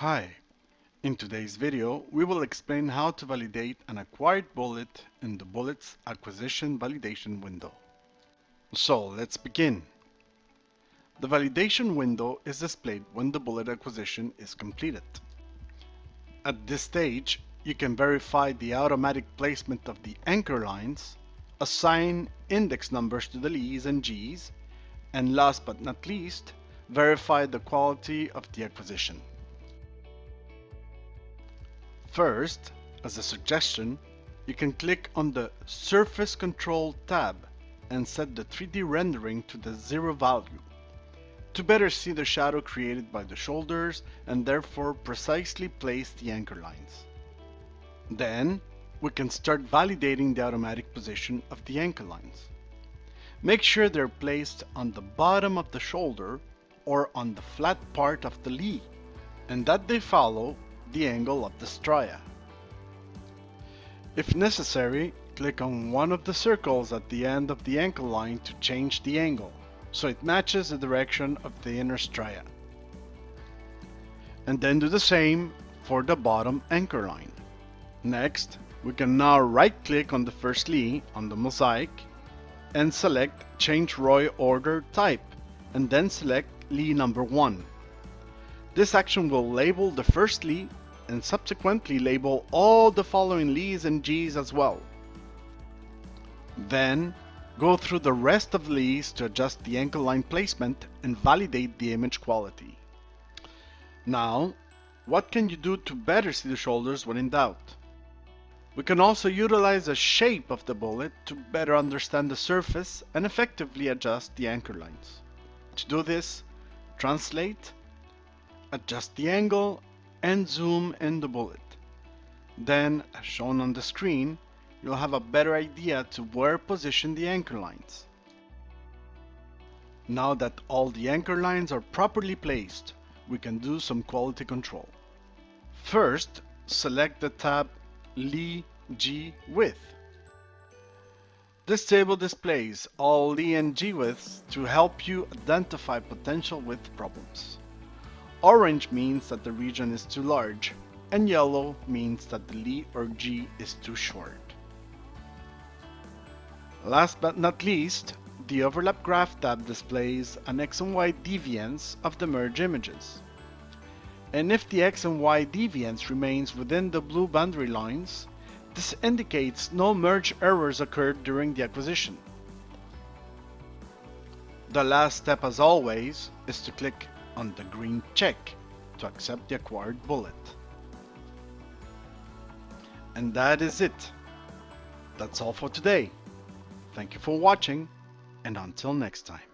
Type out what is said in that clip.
Hi. In today's video, we will explain how to validate an acquired bullet in the Bullets Acquisition Validation window. So let's begin. The validation window is displayed when the bullet acquisition is completed. At this stage, you can verify the automatic placement of the anchor lines, assign index numbers to the Lees and Gs, and last but not least, verify the quality of the acquisition. First, as a suggestion, you can click on the Surface Control tab and set the 3D rendering to the zero value to better see the shadow created by the shoulders and therefore precisely place the anchor lines. Then, we can start validating the automatic position of the anchor lines. Make sure they're placed on the bottom of the shoulder or on the flat part of the Lee, and that they follow the angle of the stria. If necessary, click on one of the circles at the end of the anchor line to change the angle, so it matches the direction of the inner stria. And then do the same for the bottom anchor line. Next, we can now right click on the first Lee on the mosaic and select Change ROI Order Type and then select Lee number 1. This action will label the first Lee and subsequently label all the following Lees and Gs as well. Then, go through the rest of the to adjust the anchor line placement and validate the image quality. Now, what can you do to better see the shoulders when in doubt? We can also utilize the shape of the bullet to better understand the surface and effectively adjust the anchor lines. To do this, translate, adjust the angle, and zoom in the bullet. Then, as shown on the screen, you'll have a better idea to where position the anchor lines. Now that all the anchor lines are properly placed, we can do some quality control. First, select the tab Lee G Width. This table displays all Lee and G widths to help you identify potential width problems. Orange means that the region is too large, and yellow means that the Lee or G is too short. Last but not least, the Overlap Graph tab displays an X and Y deviance of the merge images. And if the X and Y deviance remains within the blue boundary lines, this indicates no merge errors occurred during the acquisition. The last step as always is to click on the green check to accept the acquired bullet. And that is it. That's all for today. Thank you for watching and until next time.